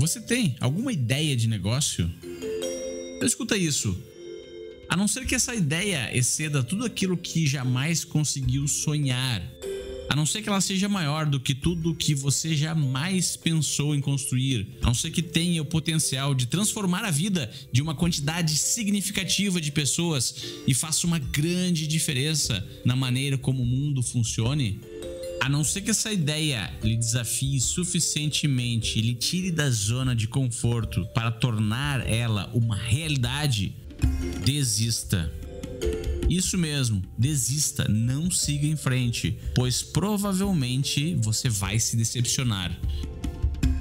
Você tem alguma ideia de negócio? Então escuta isso. A não ser que essa ideia exceda tudo aquilo que jamais conseguiu sonhar. A não ser que ela seja maior do que tudo que você jamais pensou em construir. A não ser que tenha o potencial de transformar a vida de uma quantidade significativa de pessoas e faça uma grande diferença na maneira como o mundo funcione. A não ser que essa ideia lhe desafie suficientemente e lhe tire da zona de conforto para tornar ela uma realidade, desista. Isso mesmo, desista, não siga em frente, pois provavelmente você vai se decepcionar.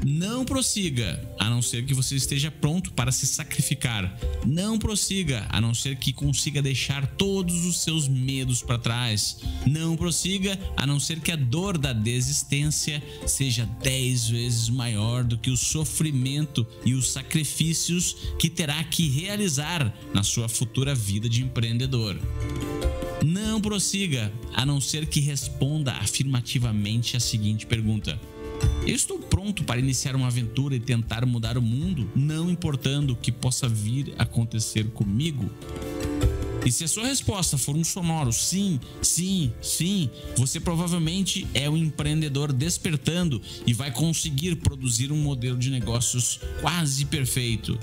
Não prossiga, a não ser que você esteja pronto para se sacrificar. Não prossiga, a não ser que consiga deixar todos os seus medos para trás. Não prossiga, a não ser que a dor da desistência seja dez vezes maior do que o sofrimento e os sacrifícios que terá que realizar na sua futura vida de empreendedor. Não prossiga, a não ser que responda afirmativamente a seguinte pergunta: eu estou pronto para iniciar uma aventura e tentar mudar o mundo, não importando o que possa vir acontecer comigo. E se a sua resposta for um sonoro sim, sim, sim, você provavelmente é um empreendedor despertando e vai conseguir produzir um modelo de negócios quase perfeito.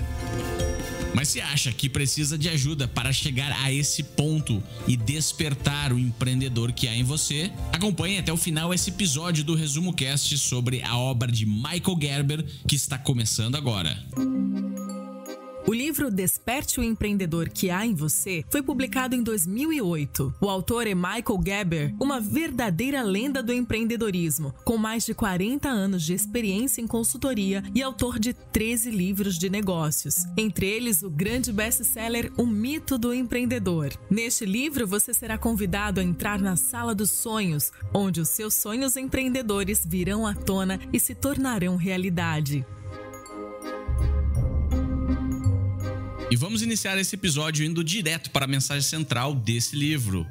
Mas se acha que precisa de ajuda para chegar a esse ponto e despertar o empreendedor que há em você, acompanhe até o final esse episódio do Resumo Cast sobre a obra de Michael Gerber que está começando agora. O livro Desperte o Empreendedor que há em você foi publicado em 2008. O autor é Michael Geber, uma verdadeira lenda do empreendedorismo, com mais de 40 anos de experiência em consultoria e autor de 13 livros de negócios, entre eles o grande best-seller O Mito do Empreendedor. Neste livro, você será convidado a entrar na sala dos sonhos, onde os seus sonhos empreendedores virão à tona e se tornarão realidade. E vamos iniciar esse episódio indo direto para a mensagem central desse livro.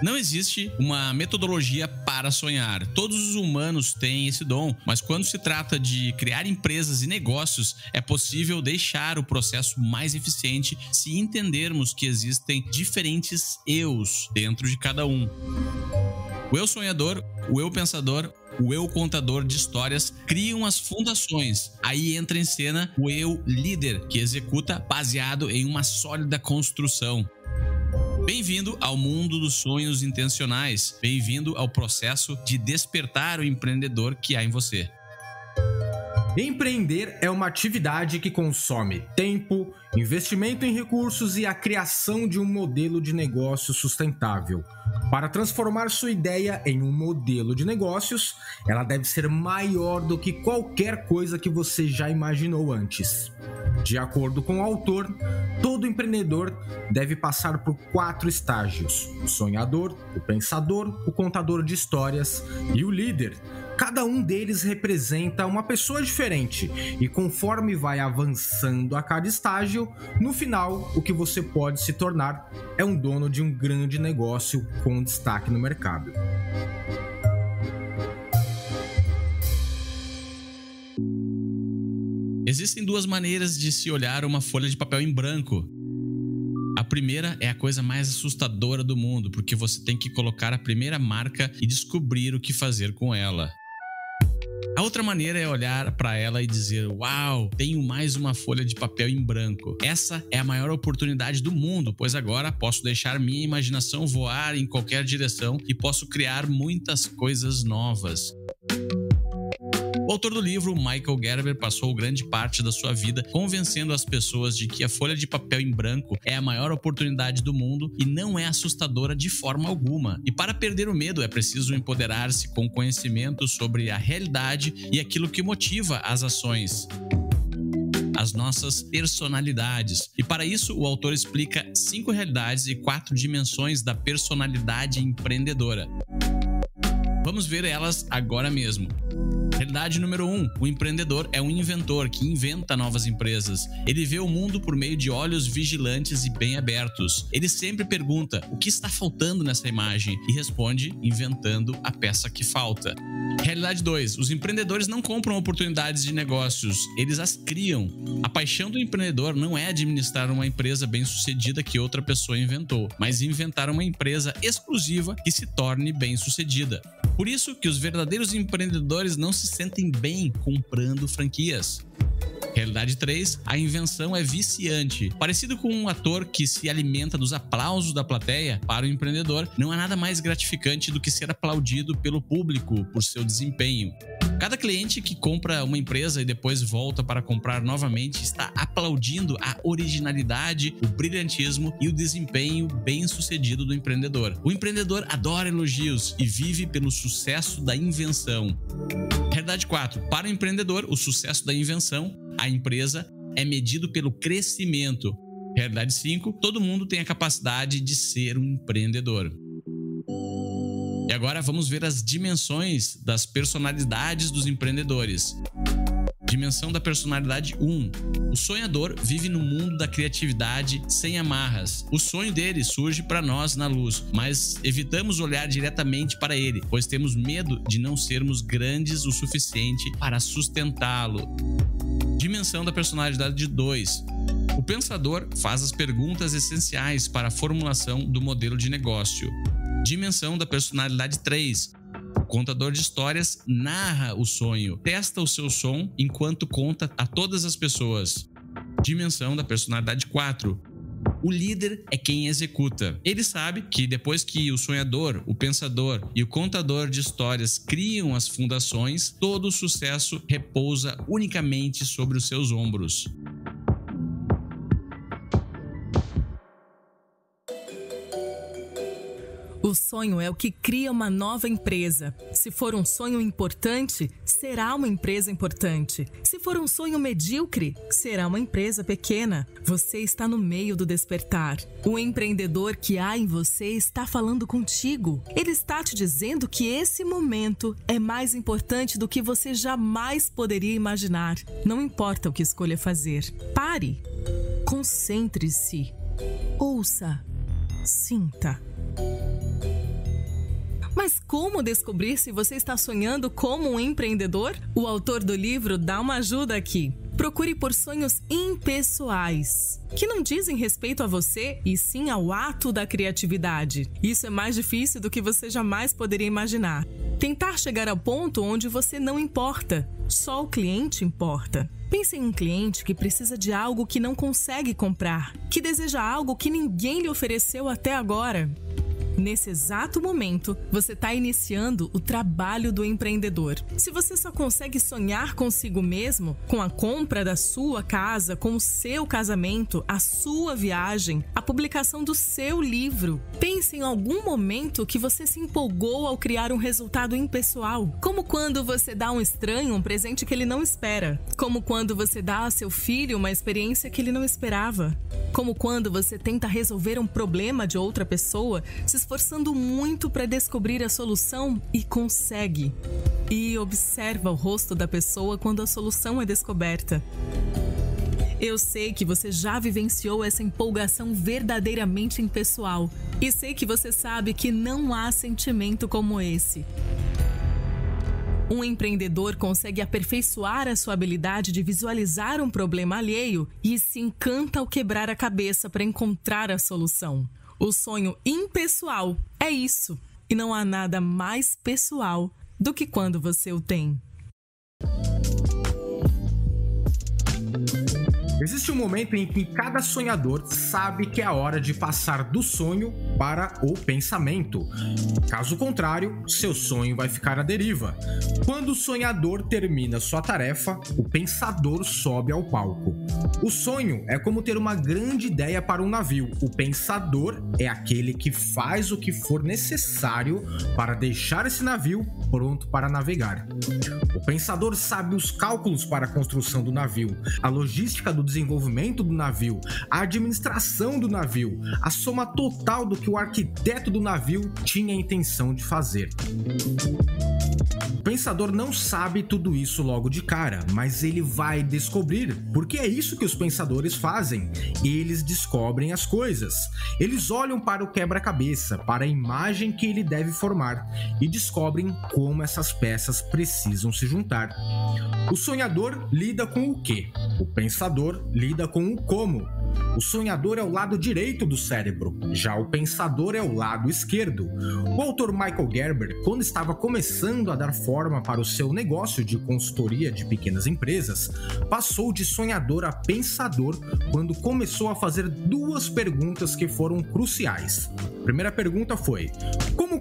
Não existe uma metodologia para sonhar. Todos os humanos têm esse dom, mas quando se trata de criar empresas e negócios, é possível deixar o processo mais eficiente se entendermos que existem diferentes eus dentro de cada um. O eu sonhador, o eu pensador, o eu contador de histórias criam as fundações. Aí entra em cena o eu líder, que executa baseado em uma sólida construção. Bem-vindo ao mundo dos sonhos intencionais. Bem-vindo ao processo de despertar o empreendedor que há em você. Empreender é uma atividade que consome tempo, investimento em recursos e a criação de um modelo de negócio sustentável. Para transformar sua ideia em um modelo de negócios, ela deve ser maior do que qualquer coisa que você já imaginou antes. De acordo com o autor, todo empreendedor deve passar por quatro estágios: o sonhador, o pensador, o contador de histórias e o líder Cada um deles representa uma pessoa diferente, e conforme vai avançando a cada estágio, no final, o que você pode se tornar é um dono de um grande negócio com destaque no mercado. Existem duas maneiras de se olhar uma folha de papel em branco. A primeira é a coisa mais assustadora do mundo, porque você tem que colocar a primeira marca e descobrir o que fazer com ela. A outra maneira é olhar para ela e dizer: Uau, tenho mais uma folha de papel em branco. Essa é a maior oportunidade do mundo, pois agora posso deixar minha imaginação voar em qualquer direção e posso criar muitas coisas novas. O autor do livro, Michael Gerber, passou grande parte da sua vida convencendo as pessoas de que a folha de papel em branco é a maior oportunidade do mundo e não é assustadora de forma alguma. E para perder o medo é preciso empoderar-se com conhecimento sobre a realidade e aquilo que motiva as ações as nossas personalidades. E para isso, o autor explica cinco realidades e quatro dimensões da personalidade empreendedora. Vamos ver elas agora mesmo Realidade número 1. Um, o empreendedor é um inventor que inventa novas empresas. Ele vê o mundo por meio de olhos vigilantes e bem abertos. Ele sempre pergunta o que está faltando nessa imagem e responde inventando a peça que falta. Realidade 2. Os empreendedores não compram oportunidades de negócios, eles as criam. A paixão do empreendedor não é administrar uma empresa bem-sucedida que outra pessoa inventou, mas inventar uma empresa exclusiva que se torne bem-sucedida. Por isso que os verdadeiros empreendedores não se sentem bem comprando franquias. Realidade 3, a invenção é viciante. Parecido com um ator que se alimenta dos aplausos da plateia, para o empreendedor, não há nada mais gratificante do que ser aplaudido pelo público por seu desempenho. Cada cliente que compra uma empresa e depois volta para comprar novamente está aplaudindo a originalidade, o brilhantismo e o desempenho bem-sucedido do empreendedor. O empreendedor adora elogios e vive pelo sucesso da invenção. Realidade 4. Para o empreendedor, o sucesso da invenção, a empresa, é medido pelo crescimento. Realidade 5. Todo mundo tem a capacidade de ser um empreendedor. E agora vamos ver as dimensões das personalidades dos empreendedores. Dimensão da personalidade 1. O sonhador vive no mundo da criatividade sem amarras. O sonho dele surge para nós na luz, mas evitamos olhar diretamente para ele, pois temos medo de não sermos grandes o suficiente para sustentá-lo. Dimensão da personalidade 2. O pensador faz as perguntas essenciais para a formulação do modelo de negócio. Dimensão da personalidade 3. Contador de histórias narra o sonho, testa o seu som enquanto conta a todas as pessoas. Dimensão da personalidade 4. O líder é quem executa. Ele sabe que depois que o sonhador, o pensador e o contador de histórias criam as fundações, todo o sucesso repousa unicamente sobre os seus ombros. O sonho é o que cria uma nova empresa. Se for um sonho importante, será uma empresa importante. Se for um sonho medíocre, será uma empresa pequena. Você está no meio do despertar. O empreendedor que há em você está falando contigo. Ele está te dizendo que esse momento é mais importante do que você jamais poderia imaginar. Não importa o que escolha fazer. Pare. Concentre-se. Ouça. Sinta. Mas como descobrir se você está sonhando como um empreendedor? O autor do livro dá uma ajuda aqui. Procure por sonhos impessoais, que não dizem respeito a você e sim ao ato da criatividade. Isso é mais difícil do que você jamais poderia imaginar. Tentar chegar ao ponto onde você não importa, só o cliente importa. Pense em um cliente que precisa de algo que não consegue comprar, que deseja algo que ninguém lhe ofereceu até agora. Nesse exato momento, você está iniciando o trabalho do empreendedor. Se você só consegue sonhar consigo mesmo, com a compra da sua casa, com o seu casamento, a sua viagem, a publicação do seu livro, pense em algum momento que você se empolgou ao criar um resultado impessoal. Como quando você dá a um estranho um presente que ele não espera. Como quando você dá a seu filho uma experiência que ele não esperava. Como quando você tenta resolver um problema de outra pessoa, se esforçando muito para descobrir a solução e consegue. E observa o rosto da pessoa quando a solução é descoberta. Eu sei que você já vivenciou essa empolgação verdadeiramente impessoal e sei que você sabe que não há sentimento como esse. Um empreendedor consegue aperfeiçoar a sua habilidade de visualizar um problema alheio e se encanta ao quebrar a cabeça para encontrar a solução. O sonho impessoal é isso, e não há nada mais pessoal do que quando você o tem. Existe um momento em que cada sonhador sabe que é a hora de passar do sonho para o pensamento. Caso contrário, seu sonho vai ficar à deriva. Quando o sonhador termina sua tarefa, o pensador sobe ao palco. O sonho é como ter uma grande ideia para um navio. O pensador é aquele que faz o que for necessário para deixar esse navio pronto para navegar. O pensador sabe os cálculos para a construção do navio, a logística do desenvolvimento do navio, a administração do navio, a soma total do que o arquiteto do navio tinha a intenção de fazer. O pensador não sabe tudo isso logo de cara, mas ele vai descobrir, porque é isso que os pensadores fazem. Eles descobrem as coisas. Eles olham para o quebra-cabeça, para a imagem que ele deve formar e descobrem como essas peças precisam se juntar. O sonhador lida com o que? O pensador lida com o como. O sonhador é o lado direito do cérebro, já o pensador é o lado esquerdo. O autor Michael Gerber, quando estava começando a dar forma para o seu negócio de consultoria de pequenas empresas, passou de sonhador a pensador quando começou a fazer duas perguntas que foram cruciais. A primeira pergunta foi: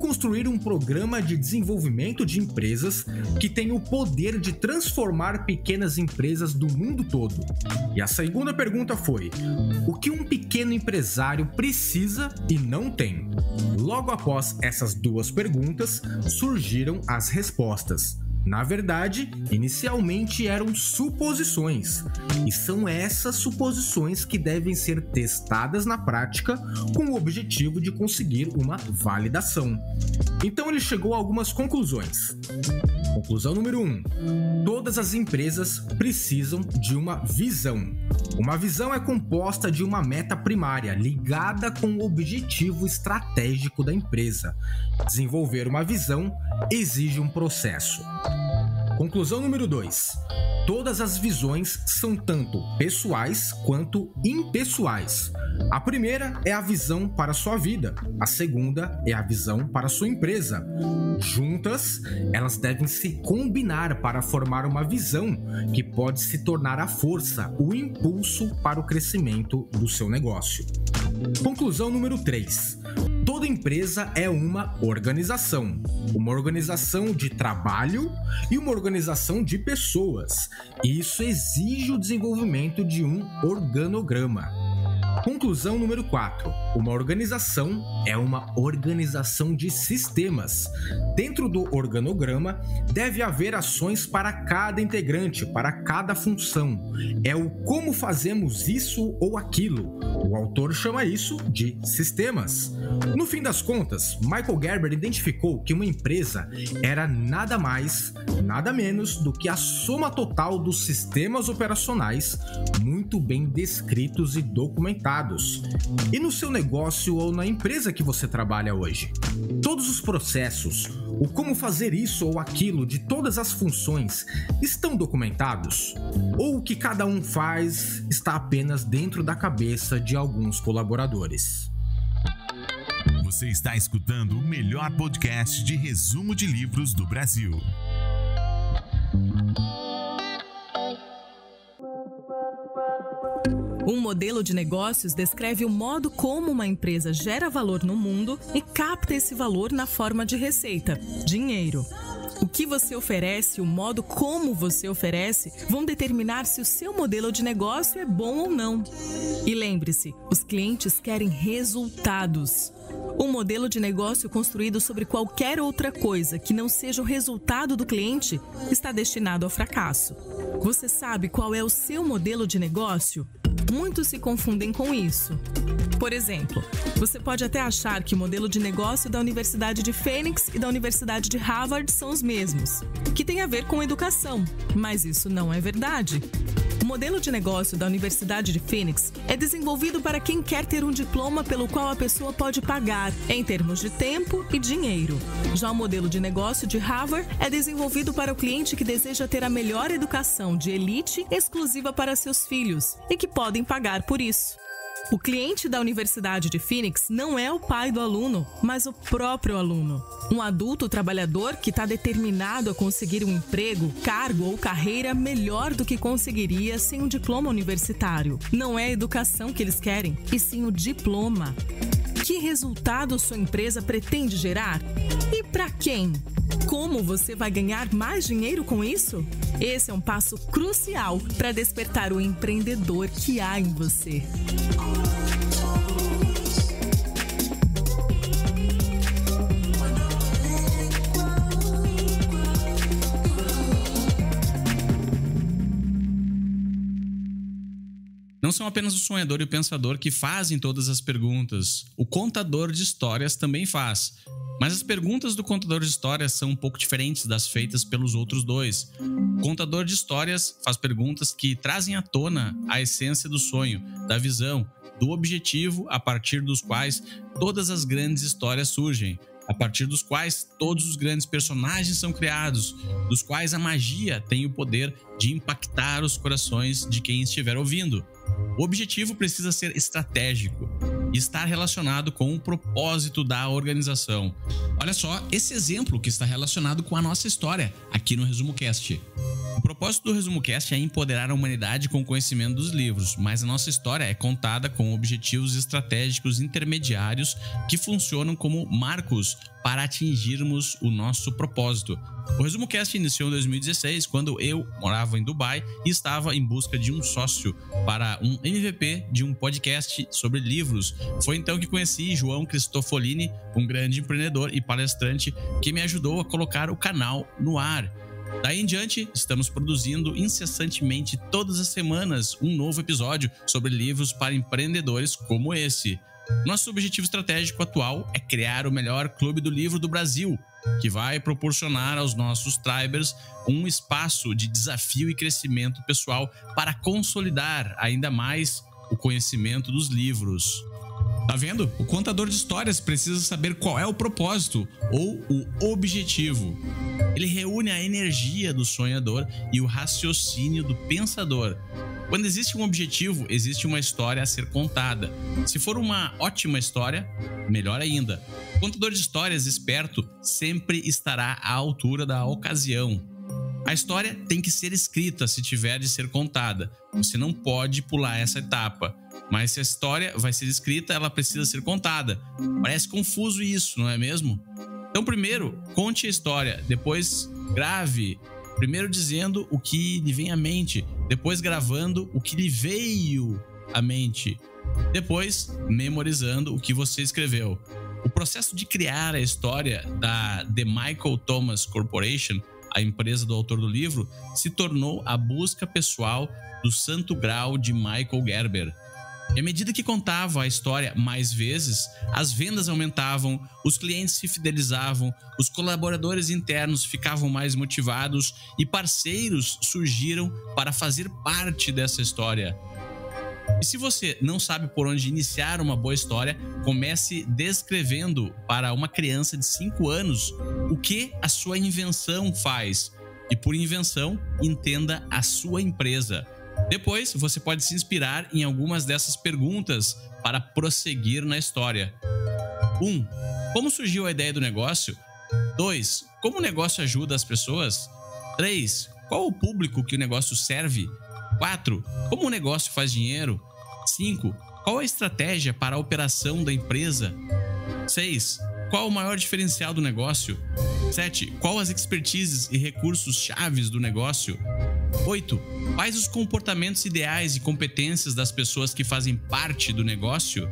construir um programa de desenvolvimento de empresas que tem o poder de transformar pequenas empresas do mundo todo? E a segunda pergunta foi: o que um pequeno empresário precisa e não tem? Logo após essas duas perguntas, surgiram as respostas. Na verdade, inicialmente eram suposições, e são essas suposições que devem ser testadas na prática com o objetivo de conseguir uma validação. Então ele chegou a algumas conclusões. Conclusão número 1: um, todas as empresas precisam de uma visão. Uma visão é composta de uma meta primária ligada com o objetivo estratégico da empresa. Desenvolver uma visão exige um processo. Conclusão número 2. Todas as visões são tanto pessoais quanto impessoais. A primeira é a visão para a sua vida, a segunda é a visão para a sua empresa. Juntas, elas devem se combinar para formar uma visão que pode se tornar a força, o impulso para o crescimento do seu negócio. Conclusão número 3. Toda empresa é uma organização, uma organização de trabalho e uma organização de pessoas. E isso exige o desenvolvimento de um organograma. Conclusão número 4. Uma organização é uma organização de sistemas. Dentro do organograma, deve haver ações para cada integrante, para cada função. É o como fazemos isso ou aquilo. O autor chama isso de sistemas. No fim das contas, Michael Gerber identificou que uma empresa era nada mais, nada menos do que a soma total dos sistemas operacionais muito bem descritos e documentados. E no seu negócio ou na empresa que você trabalha hoje? Todos os processos, o como fazer isso ou aquilo de todas as funções estão documentados? Ou o que cada um faz está apenas dentro da cabeça de alguns colaboradores? Você está escutando o melhor podcast de resumo de livros do Brasil. Um modelo de negócios descreve o modo como uma empresa gera valor no mundo e capta esse valor na forma de receita, dinheiro. O que você oferece, o modo como você oferece, vão determinar se o seu modelo de negócio é bom ou não. E lembre-se, os clientes querem resultados. Um modelo de negócio construído sobre qualquer outra coisa que não seja o resultado do cliente está destinado ao fracasso. Você sabe qual é o seu modelo de negócio? Muitos se confundem com isso. Por exemplo, você pode até achar que o modelo de negócio da Universidade de Phoenix e da Universidade de Harvard são os mesmos, que tem a ver com educação, mas isso não é verdade. O modelo de negócio da Universidade de Phoenix é desenvolvido para quem quer ter um diploma pelo qual a pessoa pode pagar, em termos de tempo e dinheiro. Já o modelo de negócio de Harvard é desenvolvido para o cliente que deseja ter a melhor educação de elite exclusiva para seus filhos e que podem pagar por isso. O cliente da Universidade de Phoenix não é o pai do aluno, mas o próprio aluno. Um adulto trabalhador que está determinado a conseguir um emprego, cargo ou carreira melhor do que conseguiria sem um diploma universitário. Não é a educação que eles querem, e sim o diploma. Que resultado sua empresa pretende gerar? E para quem? Como você vai ganhar mais dinheiro com isso? Esse é um passo crucial para despertar o empreendedor que há em você. Não são apenas o sonhador e o pensador que fazem todas as perguntas. O contador de histórias também faz. Mas as perguntas do contador de histórias são um pouco diferentes das feitas pelos outros dois. O contador de histórias faz perguntas que trazem à tona a essência do sonho, da visão, do objetivo a partir dos quais todas as grandes histórias surgem a partir dos quais todos os grandes personagens são criados, dos quais a magia tem o poder de impactar os corações de quem estiver ouvindo. O objetivo precisa ser estratégico e estar relacionado com o propósito da organização. Olha só esse exemplo que está relacionado com a nossa história aqui no Resumo Cast. O propósito do Resumo Cast é empoderar a humanidade com o conhecimento dos livros, mas a nossa história é contada com objetivos estratégicos intermediários que funcionam como marcos para atingirmos o nosso propósito. O Resumo Cast iniciou em 2016, quando eu morava em Dubai e estava em busca de um sócio para um MVP de um podcast sobre livros. Foi então que conheci João Cristofolini, um grande empreendedor e palestrante que me ajudou a colocar o canal no ar. Daí em diante, estamos produzindo incessantemente todas as semanas um novo episódio sobre livros para empreendedores como esse. Nosso objetivo estratégico atual é criar o melhor clube do livro do Brasil, que vai proporcionar aos nossos tribers um espaço de desafio e crescimento pessoal para consolidar ainda mais o conhecimento dos livros. Tá vendo? O contador de histórias precisa saber qual é o propósito ou o objetivo. Ele reúne a energia do sonhador e o raciocínio do pensador. Quando existe um objetivo, existe uma história a ser contada. Se for uma ótima história, melhor ainda. O contador de histórias esperto sempre estará à altura da ocasião. A história tem que ser escrita se tiver de ser contada. Você não pode pular essa etapa. Mas se a história vai ser escrita, ela precisa ser contada. Parece confuso isso, não é mesmo? Então, primeiro, conte a história, depois grave. Primeiro dizendo o que lhe vem à mente, depois gravando o que lhe veio à mente, depois memorizando o que você escreveu. O processo de criar a história da The Michael Thomas Corporation, a empresa do autor do livro, se tornou a busca pessoal do santo grau de Michael Gerber e à medida que contava a história mais vezes, as vendas aumentavam, os clientes se fidelizavam, os colaboradores internos ficavam mais motivados e parceiros surgiram para fazer parte dessa história. E se você não sabe por onde iniciar uma boa história, comece descrevendo para uma criança de 5 anos o que a sua invenção faz. E por invenção, entenda a sua empresa. Depois, você pode se inspirar em algumas dessas perguntas para prosseguir na história. 1. Um, como surgiu a ideia do negócio? 2. Como o negócio ajuda as pessoas? 3. Qual o público que o negócio serve? 4. Como o negócio faz dinheiro? 5. Qual a estratégia para a operação da empresa? 6. Qual o maior diferencial do negócio? 7. Qual as expertises e recursos chaves do negócio? 8. Quais os comportamentos ideais e competências das pessoas que fazem parte do negócio?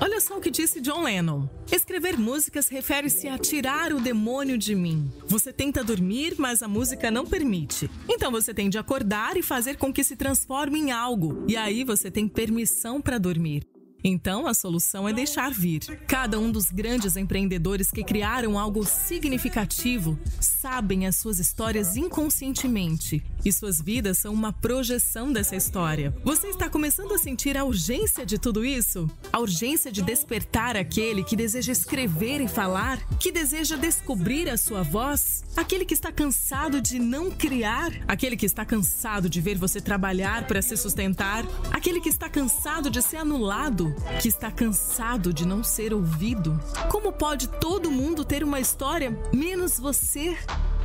Olha só o que disse John Lennon. Escrever músicas refere-se a tirar o demônio de mim. Você tenta dormir, mas a música não permite. Então você tem de acordar e fazer com que se transforme em algo. E aí você tem permissão para dormir. Então, a solução é deixar vir. Cada um dos grandes empreendedores que criaram algo significativo sabem as suas histórias inconscientemente e suas vidas são uma projeção dessa história. Você está começando a sentir a urgência de tudo isso? A urgência de despertar aquele que deseja escrever e falar, que deseja descobrir a sua voz, aquele que está cansado de não criar, aquele que está cansado de ver você trabalhar para se sustentar, aquele que está cansado de ser anulado, que está cansado de não ser ouvido. Como pode todo mundo ter uma história menos você?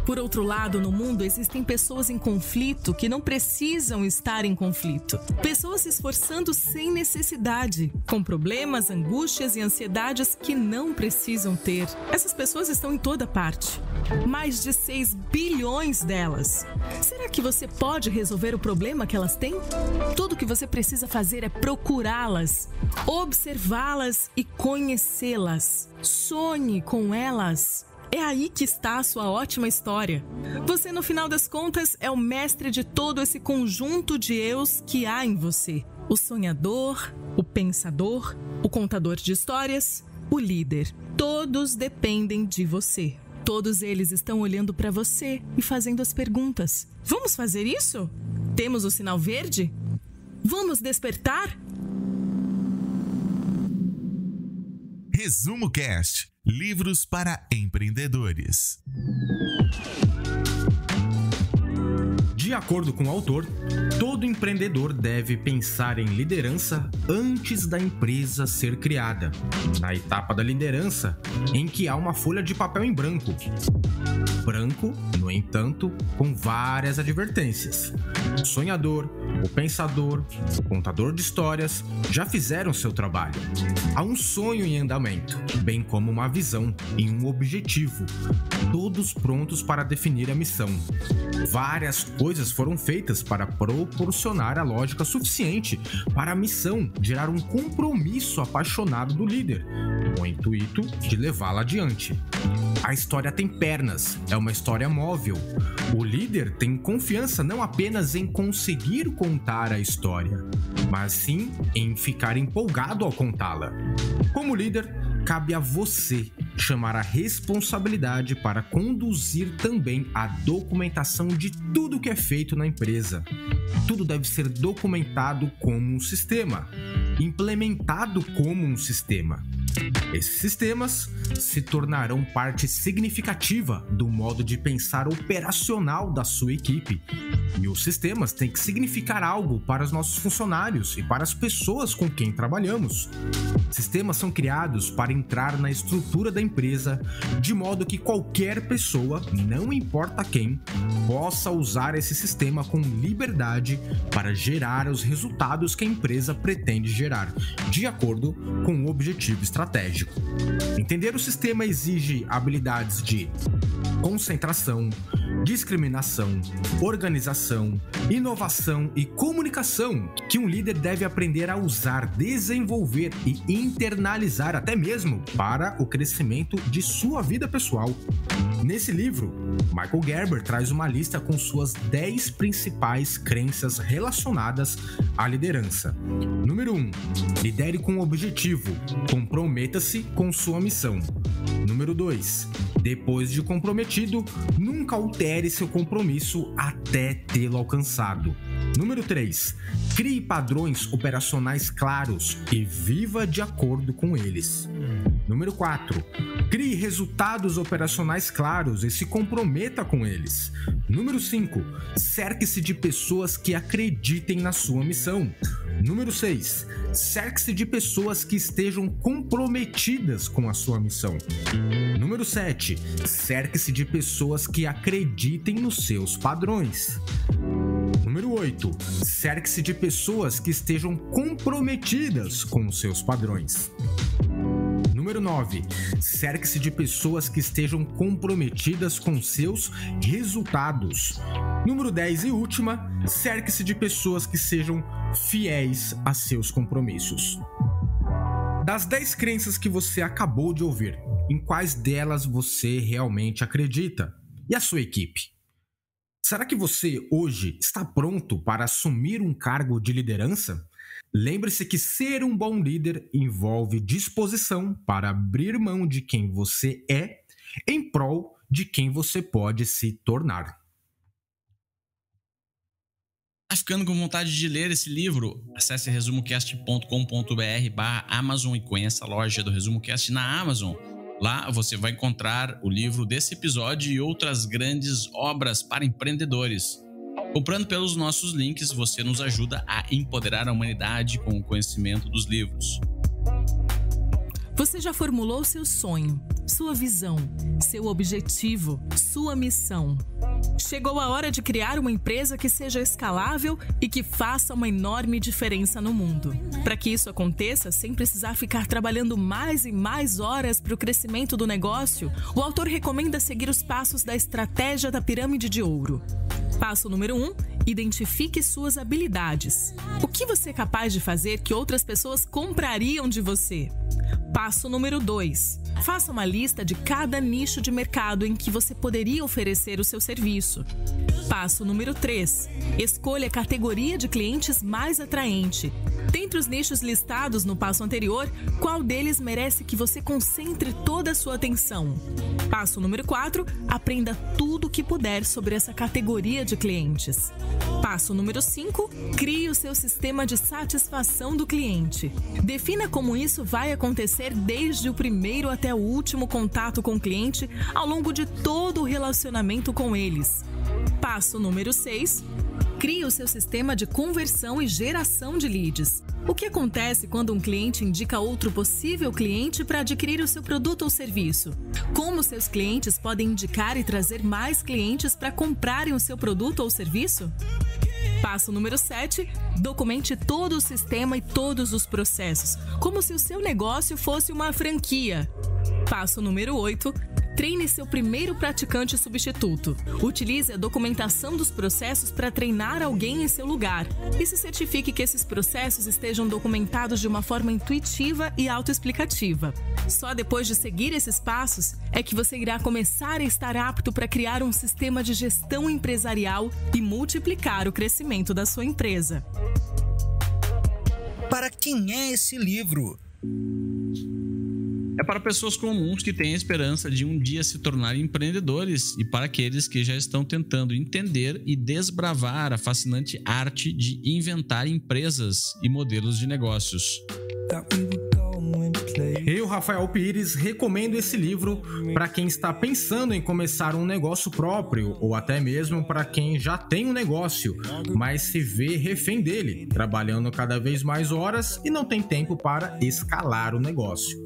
Por outro lado, no mundo existem pessoas em conflito que não precisam estar em conflito. Pessoas se esforçando sem necessidade, com problemas, angústias e ansiedades que não precisam ter. Essas pessoas estão em toda parte. Mais de 6 bilhões delas. Será que você pode resolver o problema que elas têm? Tudo o que você precisa fazer é procurá-las, observá-las e conhecê-las. Sonhe com elas. É aí que está a sua ótima história. Você, no final das contas, é o mestre de todo esse conjunto de eus que há em você: o sonhador, o pensador, o contador de histórias, o líder. Todos dependem de você. Todos eles estão olhando para você e fazendo as perguntas. Vamos fazer isso? Temos o sinal verde? Vamos despertar? Resumo Cast Livros para empreendedores. De acordo com o autor, todo empreendedor deve pensar em liderança antes da empresa ser criada, na etapa da liderança em que há uma folha de papel em branco. Branco, no entanto, com várias advertências. Sonhador, o pensador, o contador de histórias já fizeram seu trabalho. Há um sonho em andamento, bem como uma visão e um objetivo, todos prontos para definir a missão. Várias coisas foram feitas para proporcionar a lógica suficiente para a missão gerar um compromisso apaixonado do líder, com o intuito de levá-la adiante. A história tem pernas, é uma história móvel. O líder tem confiança não apenas em conseguir contar a história, mas sim em ficar empolgado ao contá-la. Como líder, cabe a você chamar a responsabilidade para conduzir também a documentação de tudo que é feito na empresa. Tudo deve ser documentado como um sistema, implementado como um sistema. Esses sistemas se tornarão parte significativa do modo de pensar operacional da sua equipe. E os sistemas têm que significar algo para os nossos funcionários e para as pessoas com quem trabalhamos. Sistemas são criados para entrar na estrutura da empresa de modo que qualquer pessoa, não importa quem, possa usar esse sistema com liberdade para gerar os resultados que a empresa pretende gerar, de acordo com o objetivo estratégico. Entender o sistema exige habilidades de concentração, discriminação, organização, inovação e comunicação que um líder deve aprender a usar, desenvolver e internalizar até mesmo para o crescimento de sua vida pessoal. Nesse livro, Michael Gerber traz uma lista com suas 10 principais crenças relacionadas à liderança. Número 1. Lidere com objetivo. Comprometa-se com sua missão. Número 2. Depois de comprometido, nunca altere seu compromisso até tê-lo alcançado. Número 3. Crie padrões operacionais claros e viva de acordo com eles. Número 4. Crie resultados operacionais claros e se comprometa com eles. Número 5. Cerque-se de pessoas que acreditem na sua missão. Número 6. Cerque-se de pessoas que estejam comprometidas com a sua missão. Número 7. Cerque-se de pessoas que acreditem nos seus padrões. Número 8. Cerque-se de pessoas que estejam comprometidas com os seus padrões. Número 9. Cerque-se de pessoas que estejam comprometidas com seus resultados. Número 10 e última, cerque-se de pessoas que sejam fiéis a seus compromissos. Das 10 crenças que você acabou de ouvir, em quais delas você realmente acredita? E a sua equipe? Será que você hoje está pronto para assumir um cargo de liderança? Lembre-se que ser um bom líder envolve disposição para abrir mão de quem você é em prol de quem você pode se tornar. Tá ficando com vontade de ler esse livro? Acesse resumocast.com.br barra Amazon e conheça a loja do ResumoCast na Amazon. Lá você vai encontrar o livro desse episódio e outras grandes obras para empreendedores. Comprando pelos nossos links, você nos ajuda a empoderar a humanidade com o conhecimento dos livros. Você já formulou seu sonho, sua visão, seu objetivo, sua missão. Chegou a hora de criar uma empresa que seja escalável e que faça uma enorme diferença no mundo. Para que isso aconteça sem precisar ficar trabalhando mais e mais horas para o crescimento do negócio, o autor recomenda seguir os passos da estratégia da pirâmide de ouro. Passo número 1: um, identifique suas habilidades. O que você é capaz de fazer que outras pessoas comprariam de você? Passo número 2: Faça uma lista de cada nicho de mercado em que você poderia oferecer o seu serviço. Passo número 3. Escolha a categoria de clientes mais atraente. Dentre os nichos listados no passo anterior, qual deles merece que você concentre toda a sua atenção? Passo número 4. Aprenda tudo o que puder sobre essa categoria de clientes. Passo número 5. Crie o seu sistema de satisfação do cliente. Defina como isso vai acontecer desde o primeiro até o último contato com o cliente ao longo de todo o relacionamento com eles. Passo número 6. Crie o seu sistema de conversão e geração de leads. O que acontece quando um cliente indica outro possível cliente para adquirir o seu produto ou serviço? Como seus clientes podem indicar e trazer mais clientes para comprarem o seu produto ou serviço? Passo número 7. Documente todo o sistema e todos os processos, como se o seu negócio fosse uma franquia. Passo número 8 treine seu primeiro praticante substituto. Utilize a documentação dos processos para treinar alguém em seu lugar. E se certifique que esses processos estejam documentados de uma forma intuitiva e autoexplicativa. Só depois de seguir esses passos é que você irá começar a estar apto para criar um sistema de gestão empresarial e multiplicar o crescimento da sua empresa. Para quem é esse livro? É para pessoas comuns que têm a esperança de um dia se tornarem empreendedores e para aqueles que já estão tentando entender e desbravar a fascinante arte de inventar empresas e modelos de negócios. Rafael Pires, recomendo esse livro para quem está pensando em começar um negócio próprio ou até mesmo para quem já tem um negócio, mas se vê refém dele, trabalhando cada vez mais horas e não tem tempo para escalar o negócio.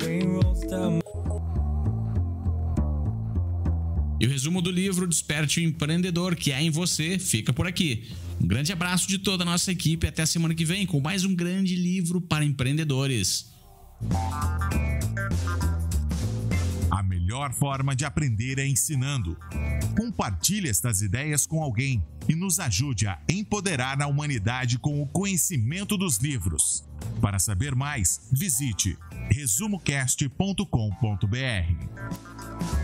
E o resumo do livro Desperte o Empreendedor que há em você fica por aqui. Um grande abraço de toda a nossa equipe até a semana que vem com mais um grande livro para empreendedores. Melhor forma de aprender é ensinando. Compartilhe estas ideias com alguém e nos ajude a empoderar a humanidade com o conhecimento dos livros. Para saber mais, visite resumocast.com.br.